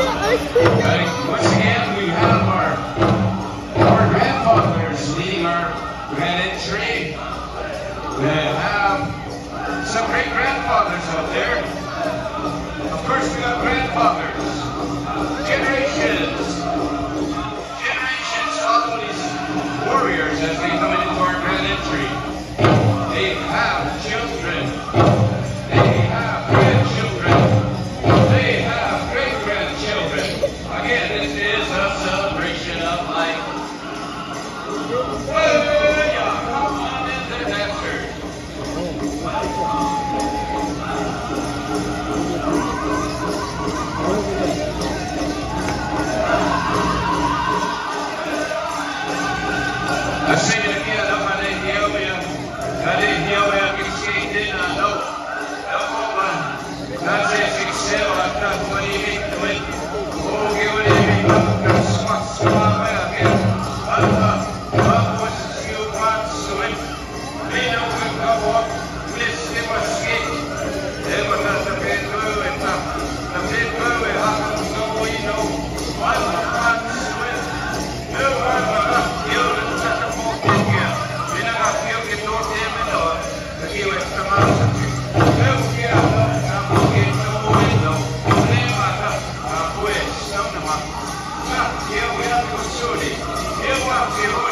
Once again, we have our, our grandfathers leading our grand entry. We have some great grandfathers out there. Of course, we got grandfathers. Zagueiro, descer. Júnior. Eu afirmo.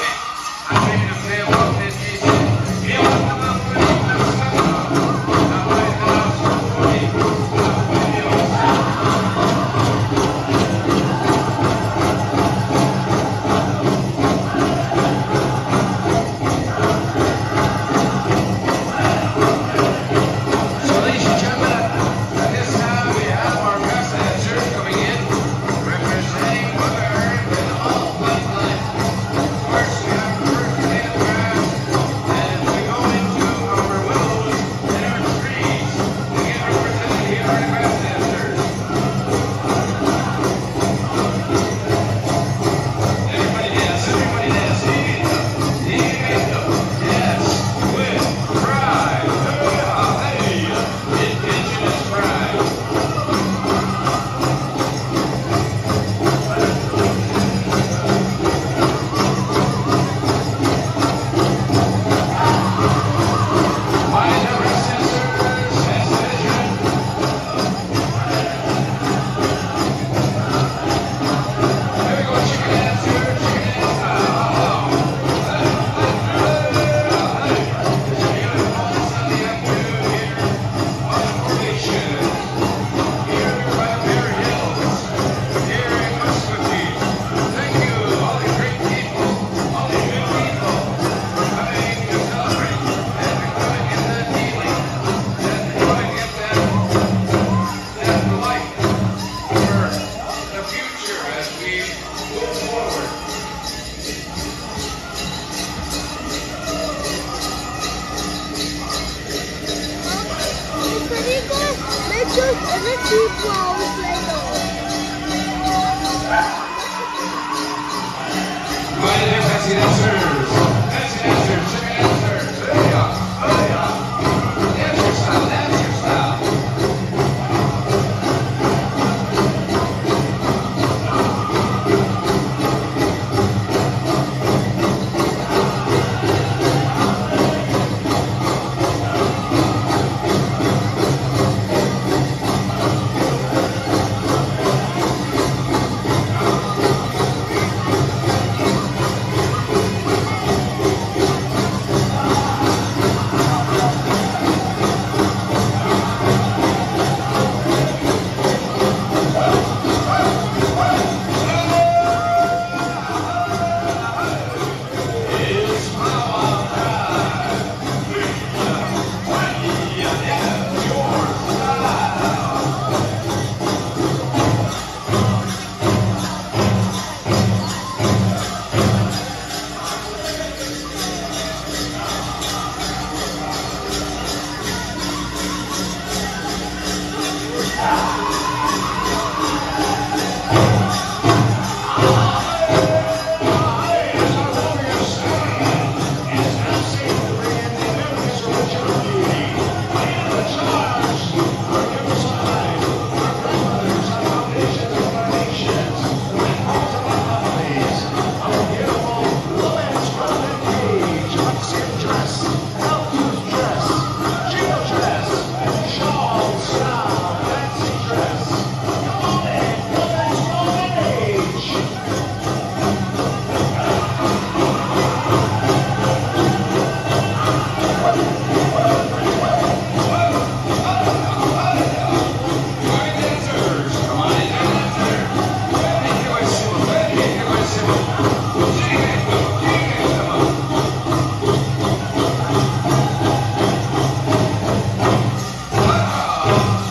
Oh.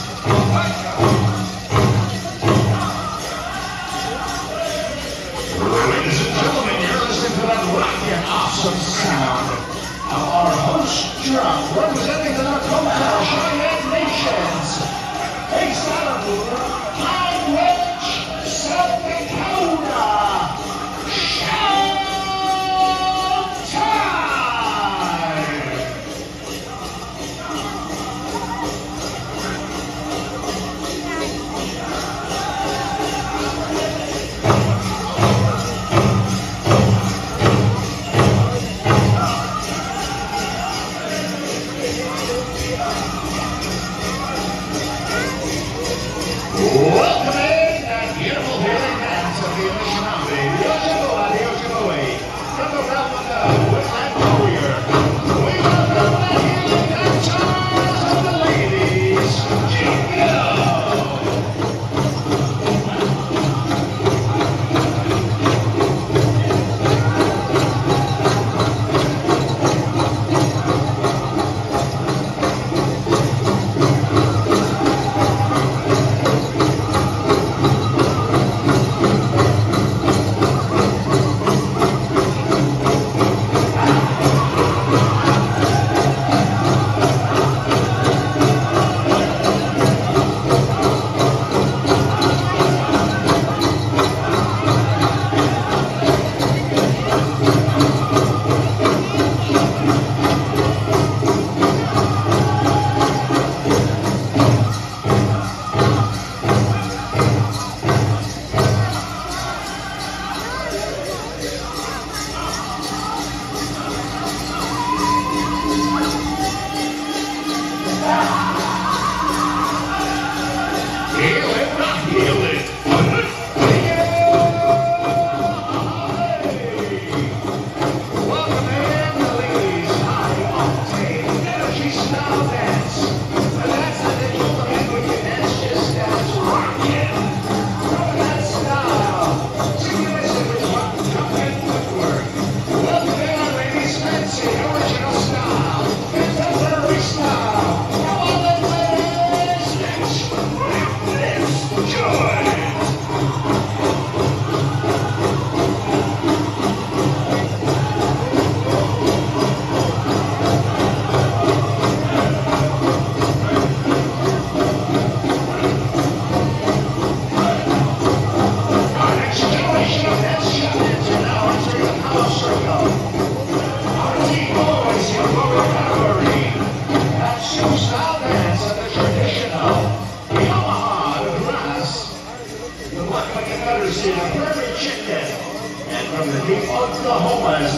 from the deep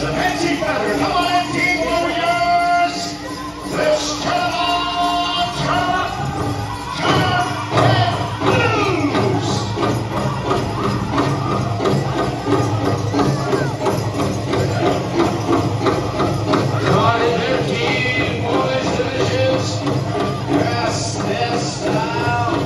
of the Patsy Feather. Come on in, Team Warriors! Let's turn up, turn up, turn up, and lose! Their divisions. Yes, this down.